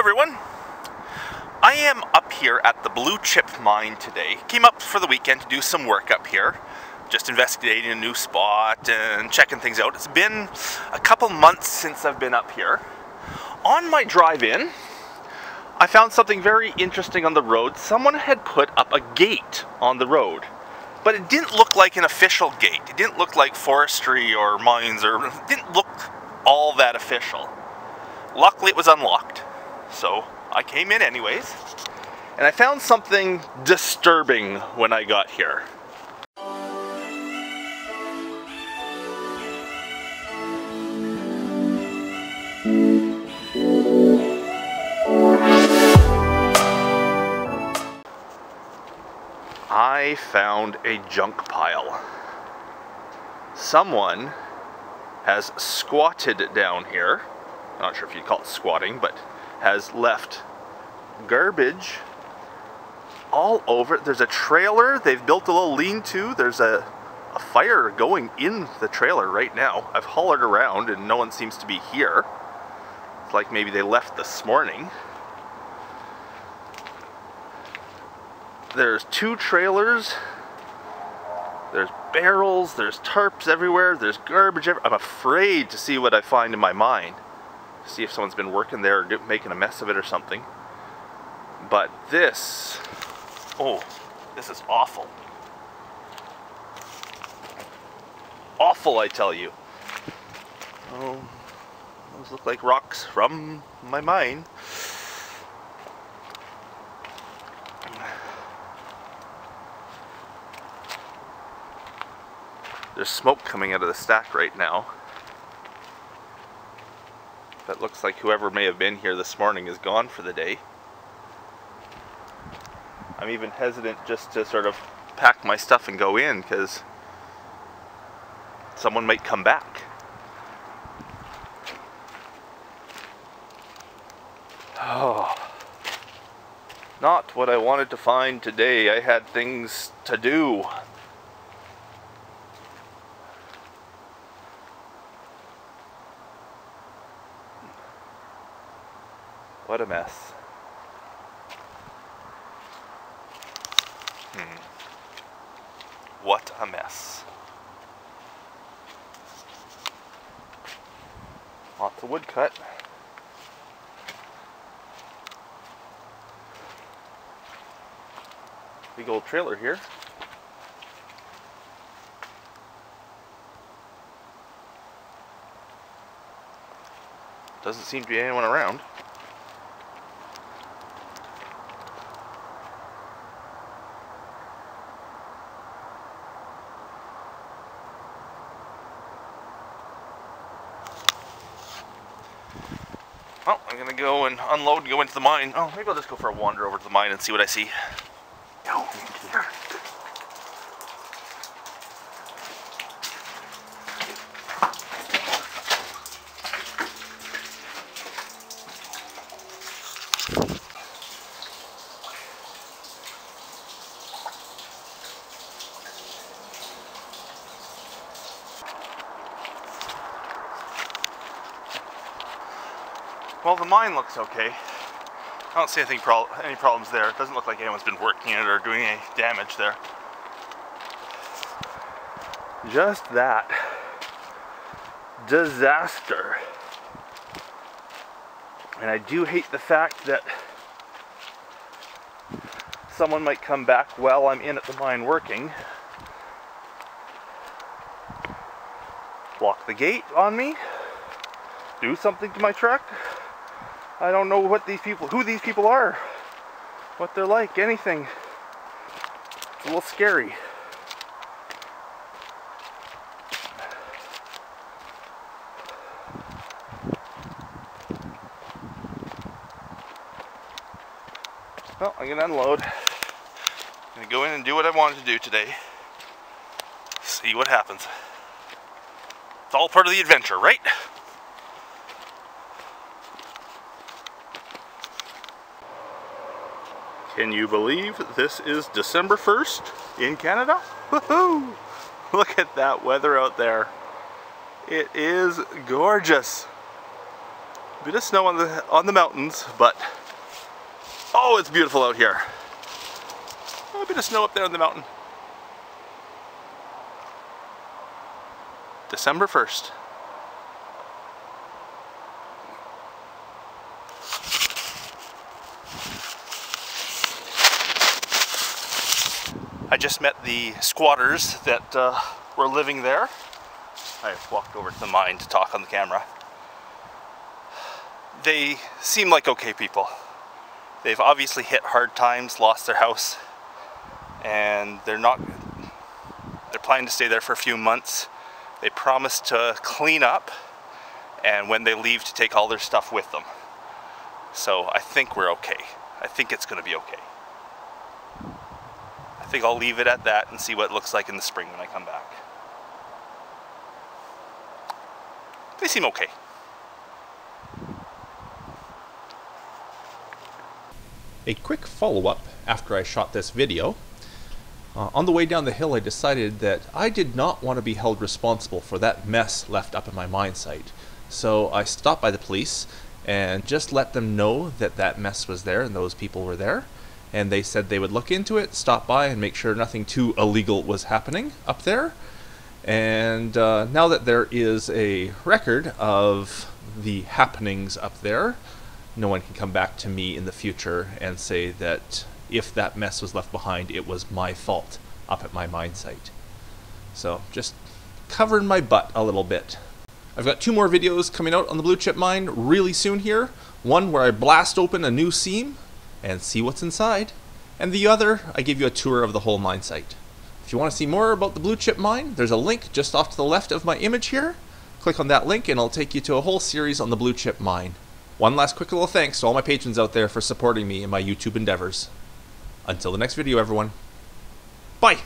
everyone. I am up here at the Blue Chip Mine today. Came up for the weekend to do some work up here. Just investigating a new spot and checking things out. It's been a couple months since I've been up here. On my drive in, I found something very interesting on the road. Someone had put up a gate on the road, but it didn't look like an official gate. It didn't look like forestry or mines or didn't look all that official. Luckily, it was unlocked. So I came in anyways, and I found something disturbing when I got here. I found a junk pile. Someone has squatted down here. Not sure if you'd call it squatting, but has left garbage all over. There's a trailer. They've built a little lean-to. There's a, a fire going in the trailer right now. I've hollered around and no one seems to be here. It's like maybe they left this morning. There's two trailers. There's barrels, there's tarps everywhere, there's garbage everywhere. I'm afraid to see what I find in my mine. See if someone's been working there or making a mess of it or something. But this, oh, this is awful. Awful, I tell you. Oh, those look like rocks from my mine. There's smoke coming out of the stack right now. That looks like whoever may have been here this morning is gone for the day. I'm even hesitant just to sort of pack my stuff and go in because someone might come back. Oh, not what I wanted to find today. I had things to do. What a mess. Hmm. What a mess. Lots of wood cut. Big old trailer here. Doesn't seem to be anyone around. Well, I'm gonna go and unload and go into the mine. Oh, maybe I'll just go for a wander over to the mine and see what I see. Well, the mine looks okay. I don't see anything pro any problems there. It doesn't look like anyone's been working it or doing any damage there. Just that. Disaster. And I do hate the fact that someone might come back while I'm in at the mine working. Block the gate on me. Do something to my truck. I don't know what these people, who these people are, what they're like, anything. It's a little scary. Well, I'm gonna unload. I'm gonna go in and do what I wanted to do today. See what happens. It's all part of the adventure, right? Can you believe this is December 1st in Canada? Woohoo! Look at that weather out there. It is gorgeous. bit of snow on the on the mountains, but oh, it's beautiful out here. A bit of snow up there on the mountain. December 1st. I just met the squatters that uh, were living there. I walked over to the mine to talk on the camera. They seem like okay people. They've obviously hit hard times, lost their house, and they're not, they're planning to stay there for a few months. They promised to clean up and when they leave to take all their stuff with them. So I think we're okay. I think it's gonna be okay. I think I'll leave it at that and see what it looks like in the spring when I come back. They seem okay. A quick follow-up after I shot this video. Uh, on the way down the hill I decided that I did not want to be held responsible for that mess left up in my mine site. So I stopped by the police and just let them know that that mess was there and those people were there and they said they would look into it, stop by, and make sure nothing too illegal was happening up there. And uh, now that there is a record of the happenings up there, no one can come back to me in the future and say that if that mess was left behind, it was my fault up at my mine site. So just covering my butt a little bit. I've got two more videos coming out on the Blue Chip Mine really soon here. One where I blast open a new seam and see what's inside. And the other, I give you a tour of the whole mine site. If you want to see more about the Blue Chip Mine, there's a link just off to the left of my image here. Click on that link and it'll take you to a whole series on the Blue Chip Mine. One last quick little thanks to all my patrons out there for supporting me in my YouTube endeavors. Until the next video, everyone. Bye!